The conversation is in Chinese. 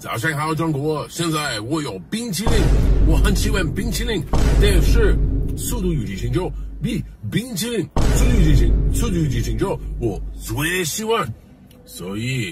早上好中国现在我有冰淇淋我很喜欢冰淇淋但是速度与激情九比冰淇淋速度与激情速度与激情九我最喜欢所以